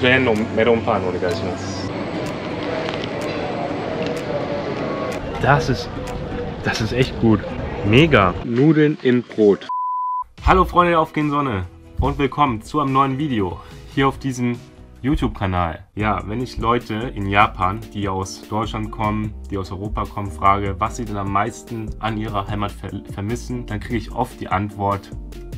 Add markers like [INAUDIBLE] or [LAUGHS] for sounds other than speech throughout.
プレーンのメロンパンお願いします Das ist, das ist echt gut. Mega. Nudeln in Brot. Hallo Freunde der aufgehenden Sonne und willkommen zu einem neuen Video hier auf diesem YouTube-Kanal. Ja, wenn ich Leute in Japan, die aus Deutschland kommen, die aus Europa kommen, frage, was sie denn am meisten an ihrer Heimat ver vermissen, dann kriege ich oft die Antwort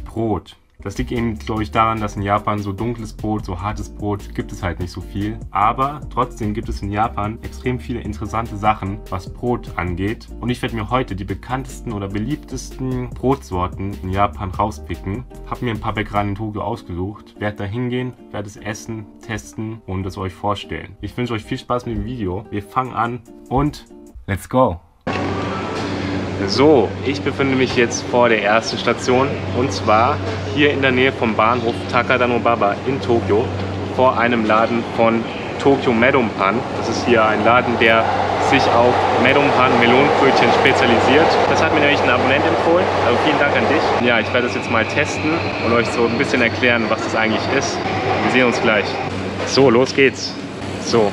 Brot. Das liegt eben, glaube ich, daran, dass in Japan so dunkles Brot, so hartes Brot gibt es halt nicht so viel. Aber trotzdem gibt es in Japan extrem viele interessante Sachen, was Brot angeht. Und ich werde mir heute die bekanntesten oder beliebtesten Brotsorten in Japan rauspicken. Habe mir ein paar Bäckereien in Tokio ausgesucht, werde da hingehen, werde es essen, testen und es euch vorstellen. Ich wünsche euch viel Spaß mit dem Video. Wir fangen an und let's go! So, ich befinde mich jetzt vor der ersten Station und zwar hier in der Nähe vom Bahnhof Takadanobaba in Tokio vor einem Laden von Tokyo Medonpan. Das ist hier ein Laden, der sich auf Medonpan Melonenbrötchen spezialisiert. Das hat mir nämlich ein Abonnent empfohlen, also vielen Dank an dich. Ja, ich werde das jetzt mal testen und euch so ein bisschen erklären, was das eigentlich ist. Wir sehen uns gleich. So, los geht's. So.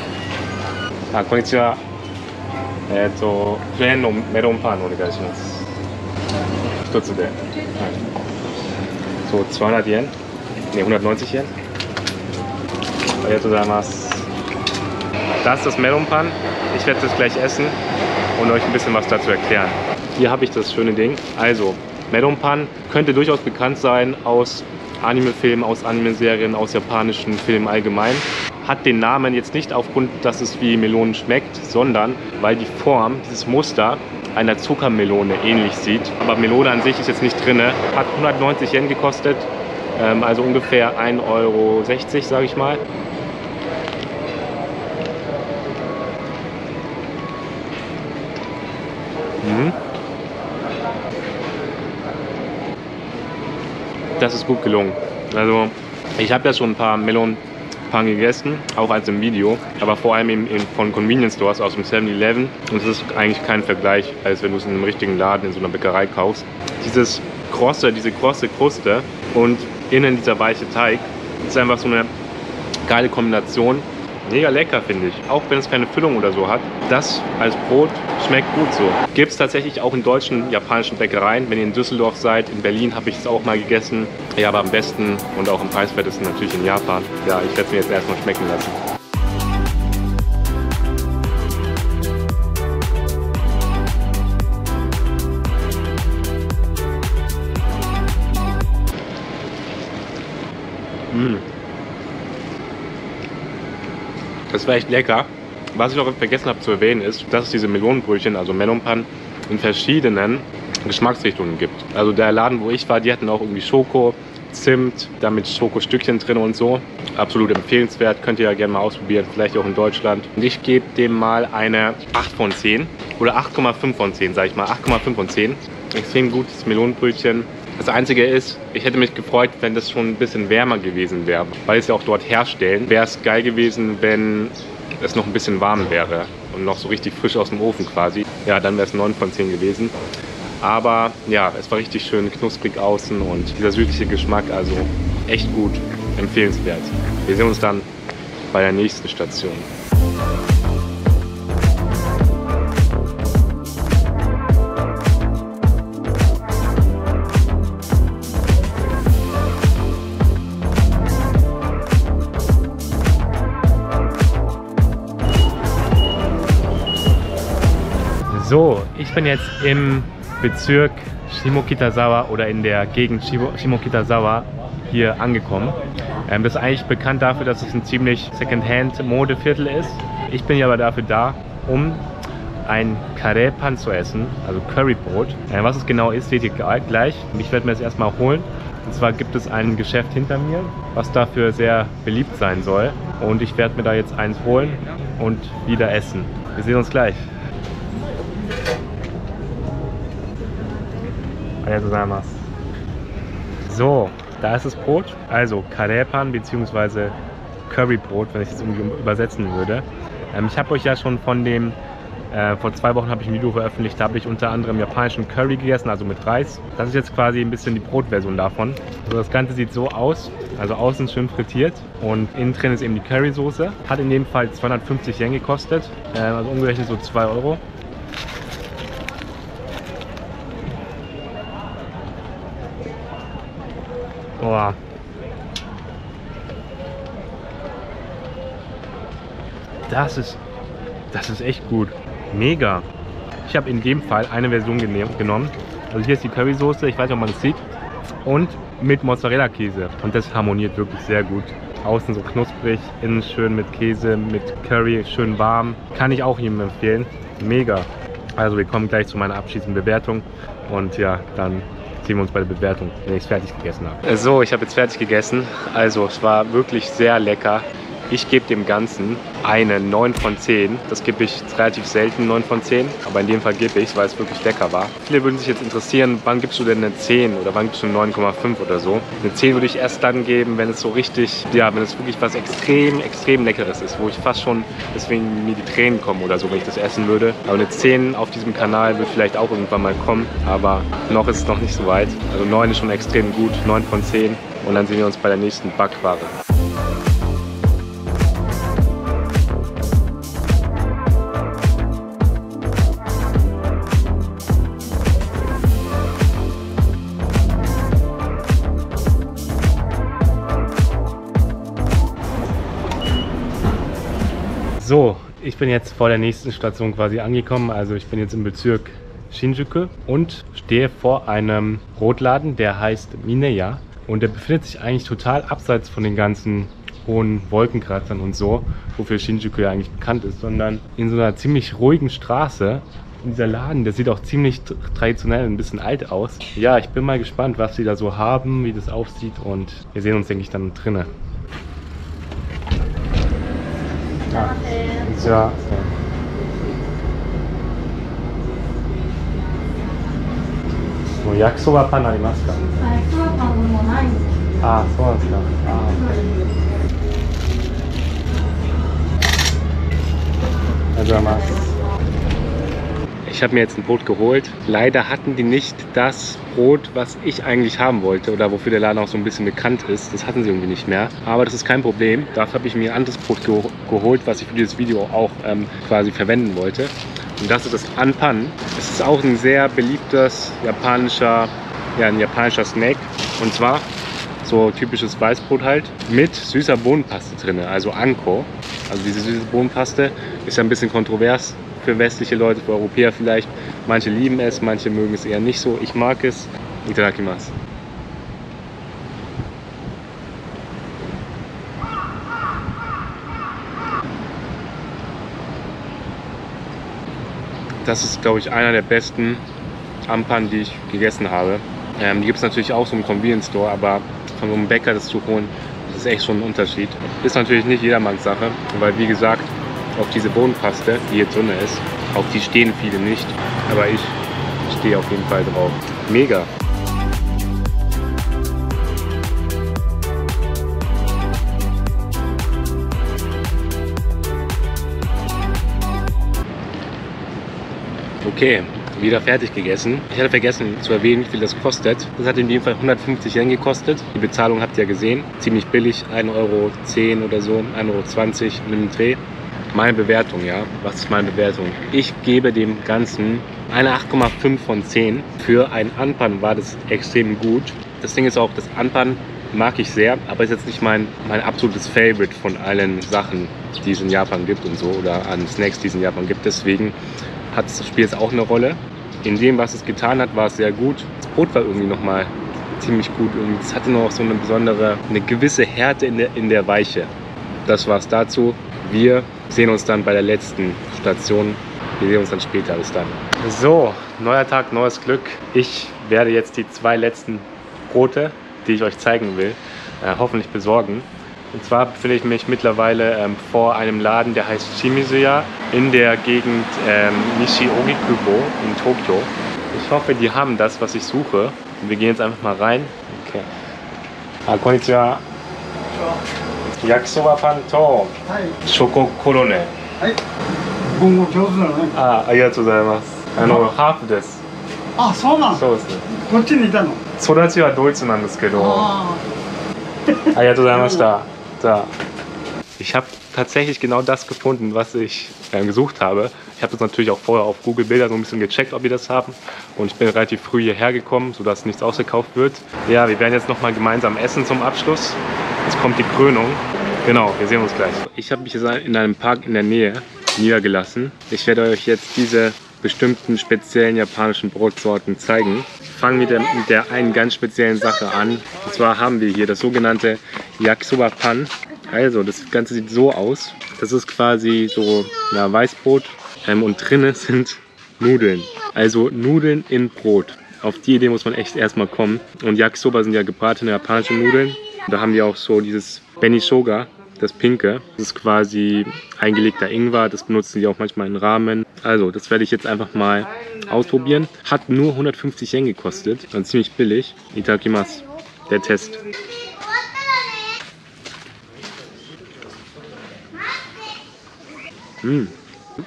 Ah, konnichiwa. えっ、とプレーンのメロンパンお願いします一つで、はい、そう200 Yen ne 190 Yen ありがとうございます Das ist das Melonpan. Ich werde das gleich essen und euch ein bisschen was dazu erklären. Hier habe ich das schöne Ding. Also, Melonpan könnte durchaus bekannt sein aus Anime-Filmen, aus Anime-Serien, aus japanischen Filmen allgemein hat den Namen jetzt nicht aufgrund, dass es wie Melonen schmeckt, sondern weil die Form, dieses Muster einer Zuckermelone ähnlich sieht. Aber Melone an sich ist jetzt nicht drin. Hat 190 Yen gekostet, ähm, also ungefähr 1,60 Euro, sage ich mal. Mhm. Das ist gut gelungen. Also ich habe ja schon ein paar Melonen Pan gegessen, auch als im Video, aber vor allem eben von Convenience Stores aus dem 7-Eleven. Und es ist eigentlich kein Vergleich, als wenn du es in einem richtigen Laden in so einer Bäckerei kaufst. Dieses krosse, diese krosse Kruste und innen dieser weiche Teig ist einfach so eine geile Kombination Mega lecker, finde ich. Auch wenn es keine Füllung oder so hat. Das als Brot schmeckt gut so. Gibt es tatsächlich auch in deutschen, japanischen Bäckereien. Wenn ihr in Düsseldorf seid, in Berlin habe ich es auch mal gegessen. Ja, aber am besten und auch am preiswertesten natürlich in Japan. Ja, ich werde es mir jetzt erstmal schmecken lassen. Mmh. Das war echt lecker. Was ich noch vergessen habe zu erwähnen ist, dass es diese Melonenbrötchen, also Melonpan, in verschiedenen Geschmacksrichtungen gibt. Also der Laden, wo ich war, die hatten auch irgendwie Schoko, Zimt, damit Schokostückchen drin und so. Absolut empfehlenswert, könnt ihr ja gerne mal ausprobieren, vielleicht auch in Deutschland. Und ich gebe dem mal eine 8 von 10 oder 8,5 von 10, sage ich mal. 8,5 von 10. Extrem gutes Melonenbrötchen. Das Einzige ist, ich hätte mich gefreut, wenn das schon ein bisschen wärmer gewesen wäre, weil es ja auch dort herstellen. Wäre es geil gewesen, wenn es noch ein bisschen warm wäre und noch so richtig frisch aus dem Ofen quasi. Ja, dann wäre es 9 von 10 gewesen. Aber ja, es war richtig schön knusprig außen und dieser süßliche Geschmack, also echt gut, empfehlenswert. Wir sehen uns dann bei der nächsten Station. So, ich bin jetzt im Bezirk Shimokitazawa oder in der Gegend Shimokitazawa hier angekommen. Ähm, das ist eigentlich bekannt dafür, dass es ein ziemlich Secondhand-Modeviertel ist. Ich bin hier aber dafür da, um ein Karepan zu essen, also Currybrot. Äh, was es genau ist, seht ihr gleich. Ich werde mir das erstmal holen. Und zwar gibt es ein Geschäft hinter mir, was dafür sehr beliebt sein soll. Und ich werde mir da jetzt eins holen und wieder essen. Wir sehen uns gleich. So, da ist das Brot. Also Karepan bzw. Currybrot, wenn ich es übersetzen würde. Ähm, ich habe euch ja schon von dem Äh, vor zwei Wochen habe ich ein Video veröffentlicht, da habe ich unter anderem japanischen Curry gegessen, also mit Reis. Das ist jetzt quasi ein bisschen die Brotversion davon. Also das Ganze sieht so aus, also außen schön frittiert und innen drin ist eben die Currysoße. Hat in dem Fall 250 Yen gekostet, äh, also umgerechnet so 2 Euro. Boah. Das ist, das ist echt gut. Mega. Ich habe in dem Fall eine Version genommen. Also hier ist die Currysoße, ich weiß nicht, ob man das sieht. Und mit Mozzarella-Käse. Und das harmoniert wirklich sehr gut. Außen so knusprig, innen schön mit Käse, mit Curry, schön warm. Kann ich auch jedem empfehlen. Mega. Also wir kommen gleich zu meiner abschließenden Bewertung. Und ja, dann sehen wir uns bei der Bewertung, wenn ich es fertig gegessen habe. So, ich habe jetzt fertig gegessen. Also es war wirklich sehr lecker. Ich gebe dem Ganzen eine 9 von 10. Das gebe ich relativ selten 9 von 10, aber in dem Fall gebe ich es, weil es wirklich lecker war. Viele würden sich jetzt interessieren, wann gibst du denn eine 10 oder wann gibst du eine 9,5 oder so. Eine 10 würde ich erst dann geben, wenn es so richtig, ja, wenn es wirklich was extrem, extrem Leckeres ist, wo ich fast schon deswegen mir die Tränen kommen oder so, wenn ich das essen würde. Aber eine 10 auf diesem Kanal wird vielleicht auch irgendwann mal kommen, aber noch ist es noch nicht so weit. Also 9 ist schon extrem gut, 9 von 10 und dann sehen wir uns bei der nächsten Backware. So, ich bin jetzt vor der nächsten Station quasi angekommen. Also ich bin jetzt im Bezirk Shinjuku und stehe vor einem Brotladen, der heißt Mineya. Und der befindet sich eigentlich total abseits von den ganzen hohen Wolkenkratzern und so, wofür Shinjuku ja eigentlich bekannt ist, sondern in so einer ziemlich ruhigen Straße. Und dieser Laden, der sieht auch ziemlich traditionell, ein bisschen alt aus. Ja, ich bin mal gespannt, was sie da so haben, wie das aussieht und wir sehen uns, denke ich, dann drinnen. Ah, こんにちは。もう焼きそばパンありますか？焼きそばパンもない。ああ、そうなんですか。ああ、ありがとうございます。Ich habe mir jetzt ein Brot geholt. Leider hatten die nicht das Brot, was ich eigentlich haben wollte oder wofür der Laden auch so ein bisschen bekannt ist. Das hatten sie irgendwie nicht mehr. Aber das ist kein Problem. Dafür habe ich mir ein anderes Brot ge geholt, was ich für dieses Video auch ähm, quasi verwenden wollte. Und das ist das Anpan. Es ist auch ein sehr beliebtes japanischer, ja, ein japanischer Snack. Und zwar so typisches Weißbrot halt mit süßer Bohnenpaste drin, also Anko. Also diese süße Bohnenpaste ist ja ein bisschen kontrovers für westliche Leute, für Europäer vielleicht. Manche lieben es, manche mögen es eher nicht so. Ich mag es. Itadakimasu. Das ist, glaube ich, einer der besten Ampan, die ich gegessen habe. Ähm, die gibt es natürlich auch so im Convenience Store, aber von so einem Bäcker das zu holen, ist echt schon ein Unterschied. Ist natürlich nicht jedermanns Sache, weil wie gesagt, auf diese Bohnenpaste, die hier drin ist, auf die stehen viele nicht, aber ich stehe auf jeden Fall drauf. Mega! Okay, wieder fertig gegessen. Ich hatte vergessen zu erwähnen, wie viel das kostet. Das hat in dem Fall 150 Yen gekostet. Die Bezahlung habt ihr gesehen. Ziemlich billig, 1,10 Euro oder so, 1,20 Euro in dem Dreh. Meine Bewertung, ja. Was ist meine Bewertung? Ich gebe dem Ganzen eine 8,5 von 10. Für ein Anpan war das extrem gut. Das Ding ist auch, das Anpan mag ich sehr, aber ist jetzt nicht mein, mein absolutes Favorite von allen Sachen, die es in Japan gibt und so oder an Snacks, die es in Japan gibt. Deswegen hat das Spiel jetzt auch eine Rolle. In dem, was es getan hat, war es sehr gut. Das Brot war irgendwie nochmal ziemlich gut. Es hatte noch so eine besondere, eine gewisse Härte in der, in der Weiche. Das war es dazu. Wir sehen uns dann bei der letzten Station. Wir sehen uns dann später. Bis dann. So, neuer Tag, neues Glück. Ich werde jetzt die zwei letzten Brote, die ich euch zeigen will, äh, hoffentlich besorgen. Und zwar befinde ich mich mittlerweile ähm, vor einem Laden, der heißt Shimizuya in der Gegend ähm, Nishi-Ogikubo in Tokio. Ich hoffe, die haben das, was ich suche. Und wir gehen jetzt einfach mal rein. Okay. Ah, konnichiwa. Yakisoba pan to はい。 Schoko Korone. はい。 本語上手だねあありがとうございますあのハーフですあそうなのそうですねこっちにいたの育ちはドイツなんですけどあ Ah, ja, Meister. Da. Ich habe tatsächlich genau das gefunden, was ich äh, gesucht habe. Ich habe das natürlich auch vorher auf Google Bilder so ein bisschen gecheckt, ob wir das haben. Und ich bin relativ früh hierher gekommen, sodass nichts ausgekauft wird. Ja, wir werden jetzt nochmal gemeinsam essen zum Abschluss. Jetzt kommt die Krönung. Genau, wir sehen uns gleich. Ich habe mich jetzt in einem Park in der Nähe niedergelassen. Ich werde euch jetzt diese bestimmten speziellen japanischen Brotsorten zeigen. Fangen wir mit der, mit der einen ganz speziellen Sache an. Und zwar haben wir hier das sogenannte Yakisoba Pan. Also, das Ganze sieht so aus. Das ist quasi so ja, Weißbrot ähm, und drinnen [LAUGHS] sind Nudeln. Also Nudeln in Brot. Auf die Idee muss man echt erstmal kommen. Und Yakisoba sind ja gebratene japanische Nudeln. Da haben wir auch so dieses Benishoga, das Pinke. Das ist quasi eingelegter Ingwer. Das benutzen die auch manchmal in Ramen. Also, das werde ich jetzt einfach mal ausprobieren. Hat nur 150 Yen gekostet. Also ziemlich billig. Itakimasu. Der Test. Mm.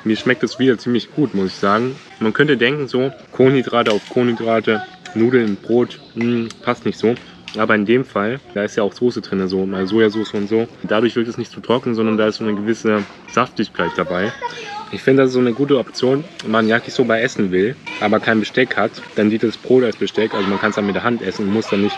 Mir schmeckt es wieder ziemlich gut, muss ich sagen. Man könnte denken, so Kohlenhydrate auf Kohlenhydrate, Nudeln, Brot, mh, passt nicht so. Aber in dem Fall, da ist ja auch Soße drin, so mal Sojasauce und so. Dadurch wirkt es nicht zu trocken, sondern da ist so eine gewisse Saftigkeit dabei. Ich finde, das ist so eine gute Option, wenn man Yakisoba essen will, aber kein Besteck hat, dann dient das Brot als Besteck. Also man kann es dann mit der Hand essen und muss dann nicht,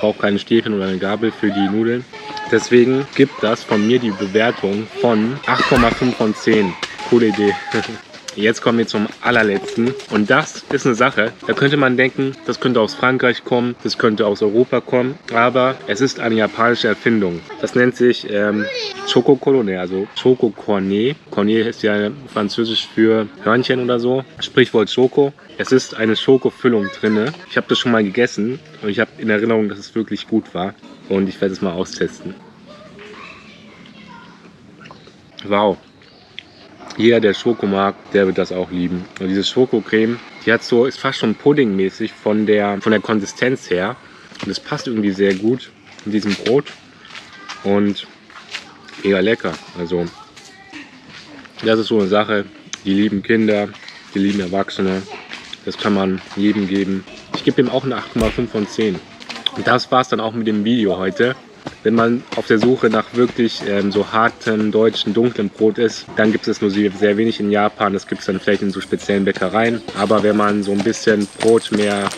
braucht keine Stäbchen oder eine Gabel für die Nudeln. Deswegen gibt das von mir die Bewertung von 8,5 von 10. Coole Idee. [LAUGHS] Jetzt kommen wir zum allerletzten. Und das ist eine Sache, da könnte man denken, das könnte aus Frankreich kommen, das könnte aus Europa kommen, aber es ist eine japanische Erfindung. Das nennt sich ähm, Choco Colonne, also Choco Cornet. Cornet ist ja französisch für Hörnchen oder so. Sprichwort Schoko. Es ist eine Schokofüllung drinne. Ich habe das schon mal gegessen und ich habe in Erinnerung, dass es wirklich gut war. Und ich werde es mal austesten. Wow. Jeder, der Schoko mag, der wird das auch lieben. Und diese Schokocreme, die hat so, ist fast schon puddingmäßig von der, von der Konsistenz her. Und es passt irgendwie sehr gut in diesem Brot. Und mega lecker. Also, das ist so eine Sache, die lieben Kinder, die lieben Erwachsene. Das kann man jedem geben. Ich gebe ihm auch eine 8,5 von 10. Und das war es dann auch mit dem Video heute. Wenn man auf der Suche nach wirklich ähm, so hartem deutschen dunklen Brot ist, dann gibt es nur sehr wenig in Japan. Das gibt es dann vielleicht in so speziellen Bäckereien. Aber wenn man so ein bisschen Brot mehr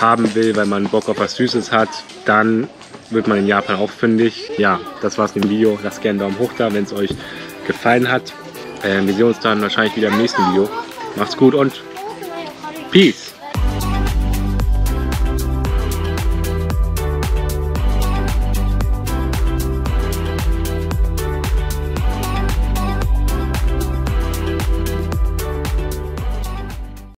haben will, weil man Bock auf was Süßes hat, dann wird man in Japan auch fündig. Ja, das war's mit dem Video. Lasst gerne einen Daumen hoch da, wenn es euch gefallen hat. Ähm, wir sehen uns dann wahrscheinlich wieder im nächsten Video. Macht's gut und Peace!